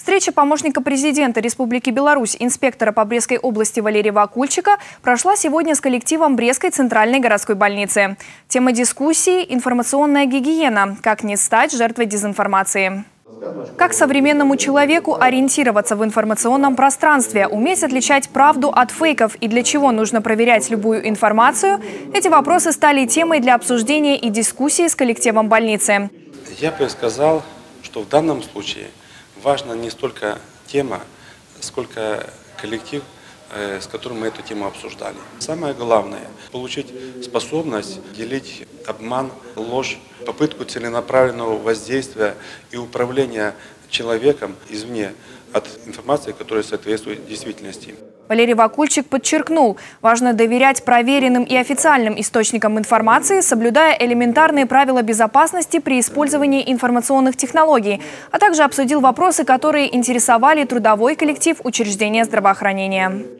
Встреча помощника президента Республики Беларусь, инспектора по Брестской области Валерия Вакульчика прошла сегодня с коллективом Брестской центральной городской больницы. Тема дискуссии – информационная гигиена. Как не стать жертвой дезинформации. Как современному человеку ориентироваться в информационном пространстве, уметь отличать правду от фейков и для чего нужно проверять любую информацию – эти вопросы стали темой для обсуждения и дискуссии с коллективом больницы. Я бы сказал, что в данном случае – важна не столько тема, сколько коллектив, э, с которым мы эту тему обсуждали. Самое главное – получить способность делить обман, ложь, попытку целенаправленного воздействия и управления человеком извне от информации, которая соответствует действительности. Валерий Вакульчик подчеркнул, важно доверять проверенным и официальным источникам информации, соблюдая элементарные правила безопасности при использовании информационных технологий, а также обсудил вопросы, которые интересовали трудовой коллектив учреждения здравоохранения.